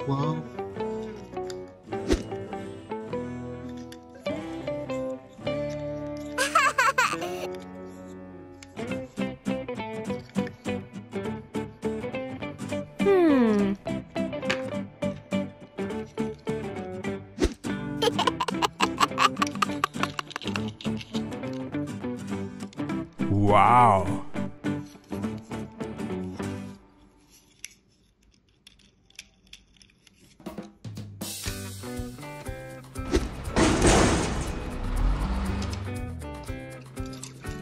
Wow. Hmm. Wow.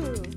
Ooh.